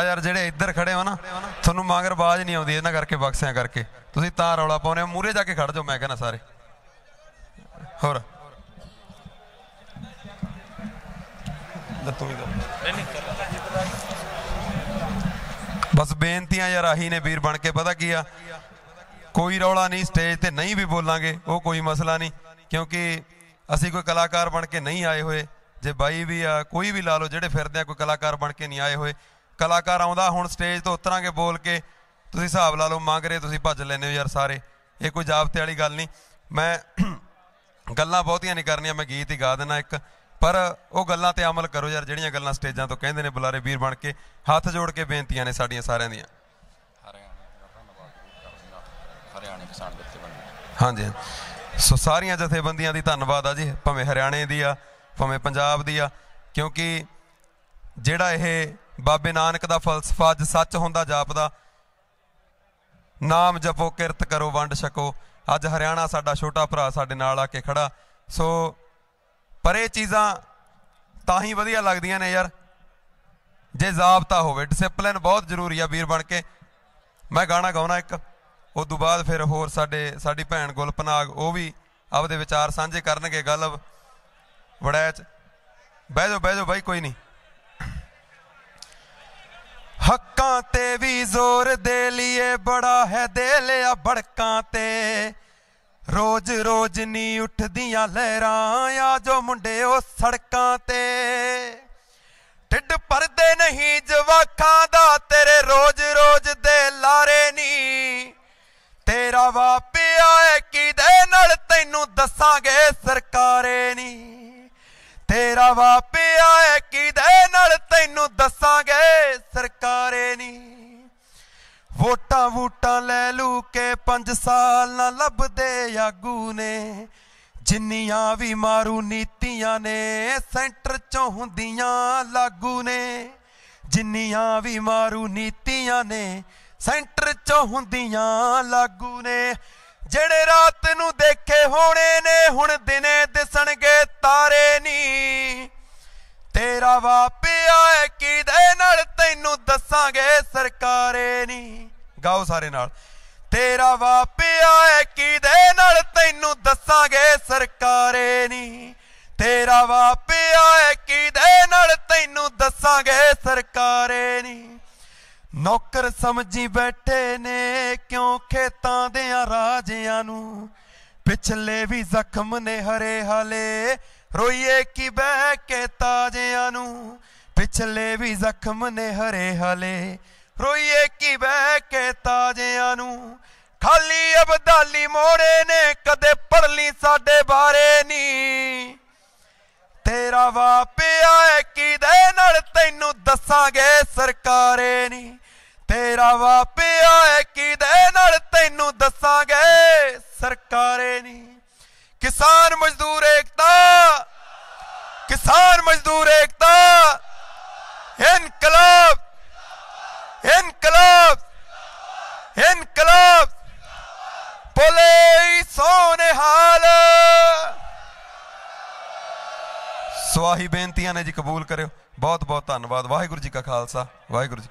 ਆ ਯਾਰ ਜਿਹੜੇ ਇੱਧਰ ਖੜੇ ਹੋ ਨਾ, ਤੁਹਾਨੂੰ ਮਗਰ ਆਵਾਜ਼ ਨਹੀਂ ਆਉਂਦੀ ਇਹਨਾਂ ਕਰਕੇ, ਬਕਸਿਆਂ ਕਰਕੇ। ਤੁਸੀਂ ਤਾਂ ਰੌਲਾ ਪਾਉਨੇ ਹੋ ਮੂਰੇ ਜਾ ਕੇ ਖੜ ਜਾਓ, ਮੈਂ ਕਹਿੰਦਾ ਸਾਰੇ। ਹੋਰ। ਦੱਤੂ ਵੀ ਬਸ ਬੇਨਤੀਆਂ ਯਾਰ ਆਹੀ ਨੇ ਵੀਰ ਬਣ ਕੇ, ਪਤਾ ਕੀ ਆ? ਕੋਈ ਰੌਲਾ ਨਹੀਂ ਸਟੇਜ ਤੇ ਨਹੀਂ ਵੀ ਬੋਲਾਂਗੇ, ਉਹ ਕੋਈ ਮਸਲਾ ਨਹੀਂ। ਕਿਉਂਕਿ ਅਸੀਂ ਕੋਈ ਕਲਾਕਾਰ ਬਣ ਕੇ ਨਹੀਂ ਆਏ ਹੋਏ। ਜੇ ਬਾਈ ਵੀ ਆ, ਕੋਈ ਵੀ ਲਾ ਲਓ, ਜਿਹੜੇ ਫਿਰਦੇ ਆ, ਕੋਈ ਕਲਾਕਾਰ ਬਣ ਕੇ ਨਹੀਂ ਆਏ ਹੋਏ। ਕਲਾਕਾਰ ਆਉਂਦਾ, ਹੁਣ ਸਟੇਜ ਤੋਂ ਉਤਰਾਂਗੇ ਬੋਲ ਕੇ। ਤੁਸੀਂ ਹਿਸਾਬ ਲਾ ਲਓ, ਮੰਗ ਰਹੇ, ਤੁਸੀਂ ਭੱਜ ਲੈਨੇ ਹੋ ਯਾਰ ਸਾਰੇ। ਇਹ ਕੋਈ ਜਾਬਤੇ ਵਾਲੀ ਗੱਲ ਨਹੀਂ। ਮੈਂ ਗੱਲਾਂ ਬਹੁਤੀਆਂ ਨਹੀਂ ਕਰਨੀਆਂ, ਮੈਂ ਗੀਤ ਹੀ ਗਾ ਦੇਣਾ ਇੱਕ। ਪਰ ਉਹ ਗੱਲਾਂ ਤੇ ਅਮਲ ਕਰੋ ਯਾਰ, ਜਿਹੜੀਆਂ ਗੱਲਾਂ ਸਟੇਜਾਂ ਤੋਂ ਕਹਿੰਦੇ ਨੇ ਬੁਲਾਰੇ ਵੀਰ ਬਣ ਕੇ। ਹੱਥ ਜੋੜ ਕੇ ਬੇਨਤੀਆਂ ਨੇ ਸਾਡੀਆਂ ਸਾਰਿਆਂ ਦੀਆਂ। ਹਰਿਆਣੇ ਕਿਸਾਨ ਜਥੇਬੰਦੀ ਹਾਂਜੀ। ਸੋ ਸਾਰੀਆਂ ਜਥੇਬੰਦੀਆਂ ਦੀ ਧੰਨਵਾਦ ਆ ਜੀ। ਭਾਵੇਂ ਹਰਿਆਣੇ ਦੀ ਆ, ਭਾਵੇਂ ਪੰਜਾਬ ਦੀ ਆ। ਕਿਉਂਕਿ ਜਿਹੜਾ ਇਹ ਬਾਬੇ ਨਾਨਕ ਦਾ ਫਲਸਫਾ, ਅੱਜ ਸੱਚ ਹੁੰਦਾ ਜਾਪਦਾ। ਨਾਮ ਜਪੋ, ਕਿਰਤ ਕਰੋ, ਵੰਡ ਛਕੋ। ਅੱਜ ਹਰਿਆਣਾ ਸਾਡਾ ਛੋਟਾ ਭਰਾ ਸਾਡੇ ਨਾਲ ਆ ਕੇ ਖੜਾ। ਸੋ, ਪਰ ਇਹ ਚੀਜ਼ਾਂ ਤਾਂ ਹੀ ਵਧੀਆ ਲੱਗਦੀਆਂ ਨੇ ਯਾਰ। ਜੇ ਜ਼ਾਬਤਾ ਹੋਵੇ ਡਿਸਪਲਿਨ ਬਹੁਤ ਜ਼ਰੂਰੀ ਆ ਵੀਰ ਬਣ ਕੇ। ਮੈਂ ਗਾਣਾ ਗਾਉਣਾ ਇੱਕ ਉਸ ਤੋਂ ਬਾਅਦ ਫਿਰ ਹੋਰ ਸਾਡੇ, ਸਾਡੀ ਭੈਣ ਗੁਲਪਨਾਗ, ਉਹ ਵੀ ਆਪਦੇ ਵਿਚਾਰ ਸਾਂਝੇ ਕਰਨਗੇ ਗੱਲ ਵੜੈਚ। ਬਹਿ ਜਾਓ ਬਹਿ ਜਾਓ ਬਾਈ, ਕੋਈ ਨਹੀਂ। ਹੱਕਾਂ ਤੇ ਵੀ ਜ਼ੋਰ ਦੇ ਲਈਏ, ਬੜਾ ਹੈ ਦੇ ਲਿਆ ਬੜਕਾਂ ਤੇ। ਰੋਜ਼ ਰੋਜ਼ ਨਹੀਂ ਉੱਠਦੀਆਂ ਲਹਿਰਾਂ ਆ ਜੋ ਮੁੰਡਿਓ ਸੜਕਾਂ ਤੇ। ਢਿੱਡ ਪਰਦੇ ਨਹੀਂ ਜਵਾਖਾਂ ਦਾ, ਤੇਰੇ ਰੋਜ਼ ਰੋਜ਼ ਦੇ ਲਾਰੇ ਨੀ। ਤੇਰਾ ਵਾਪਿਆ ਏ ਕਿਦੇ ਨਾਲ ਤੈਨੂੰ ਦੱਸਾਂਗੇ ਸਰਕਾਰੇ ਨੀ। ਤੇਰਾ ਵਾਪਿਆ ਏ ਕਿਦੇ ਨਾਲ ਤੈਨੂੰ ਦੱਸਾਂਗੇ 5 ਸਾਲ ਨਾ ਲੱਭਦੇ ਆਗੂ ਨੇ, ਜਿੰਨੀਆਂ ਵੀ ਮਾਰੂ ਨੀਤੀਆਂ ਨੇ, ਸੈਂਟਰ ਚੋਂ ਹੁੰਦੀਆਂ ਲਾਗੂ ਨੇ। ਜਿੰਨੀਆਂ ਵੀ ਮਾਰੂ ਨੀਤੀਆਂ ਨੇ, ਸੈਂਟਰ ਚੋਂ ਹੁੰਦੀਆਂ ਲਾਗੂ ਨੇ। ਜਿਹੜੇ ਰਾਤ ਨੂੰ ਦੇਖੇ ਹੋਣੇ ਨੇ, ਹੁਣ ਦਿਨੇ ਦਿਸਣਗੇ ਤਾਰੇ ਨੀ ਤੇਰਾ ਵਾਪਿਆ ਏ ਕਿਦੇ ਨਾਲ ਤੈਨੂੰ ਦੱਸਾਂਗੇ ਸਰਕਾਰੇ ਨੀ ਗਾਓ ਸਾਰੇ ਨਾਲ। ਤੇਰਾ ਵਾਪਿਆ ਏ ਕਿਦੇ ਨਾਲ? ਤੈਨੂੰ ਦੱਸਾਂਗੇ ਸਰਕਾਰੇ ਨੀ। ਤੇਰਾ ਵਾਪਿਆ ਏ ਕਿਦੇ ਨਾਲ? ਤੈਨੂੰ ਦੱਸਾਂਗੇ ਸਰਕਾਰੇ ਨੀ। ਨੌਕਰ ਸਮਝੀ ਬੈਠੇ ਨੇ, ਕਿਉਂ ਖੇਤਾਂ ਦੇ ਰਾਜਿਆਂ ਨੂੰ? ਪਿਛਲੇ ਵੀ ਜ਼ਖਮ ਨੇ ਹਰੇ ਹਾਲੇ। ਰੋਈਏ ਕੀ ਬਹਿ ਕੇ ਤਾਜਿਆਂ ਨੂੰ? ਪਿਛਲੇ ਵੀ ਜ਼ਖਮ ਨੇ ਹਰੇ ਹਾਲੇ। ਰੋਈਏ ਕੀ ਬਹਿ ਕੇ ਤਾਜਿਆਂ ਨੂੰ? ਖਾਲੀ ਅਬਦਾਲੀ ਮੋੜੇ ਨੇ, ਕਦੇ ਪੜ ਸਾਡੇ ਬਾਰੇ ਨੀ। ਤੇਰਾ ਵਾਪਿਆ ਏ ਕਿਦੇ ਨਾਲ ਤੈਨੂੰ ਦੱਸਾਂਗੇ ਸਰਕਾਰੇ ਨੀ? ਤੇਰਾ ਵਾਪਿਆ ਏ ਕਿਦੇ ਨਾਲ ਤੈਨੂੰ ਦੱਸਾਂਗੇ ਸਰਕਾਰੇ ਨੀ? ਕਿਸਾਨ ਮਜ਼ਦੂਰ ਏਕਤਾ, ਕਿਸਾਨ ਮਜ਼ਦੂਰ ਏਕਤਾ ਇਨਕਲਾਬ। ਬੋਲੇ ਸੋਨੇ ਹਾਲ। ਸਵਾਹੀ ਬੇਨਤੀਆਂ ਨੇ ਜੀ ਕਬੂਲ ਕਰਿਓ। ਬਹੁਤ ਬਹੁਤ ਧੰਨਵਾਦ। ਵਾਹਿਗੁਰੂ ਜੀ ਕਾ ਖਾਲਸਾ। ਵਾਹਿਗੁਰੂ ਜੀ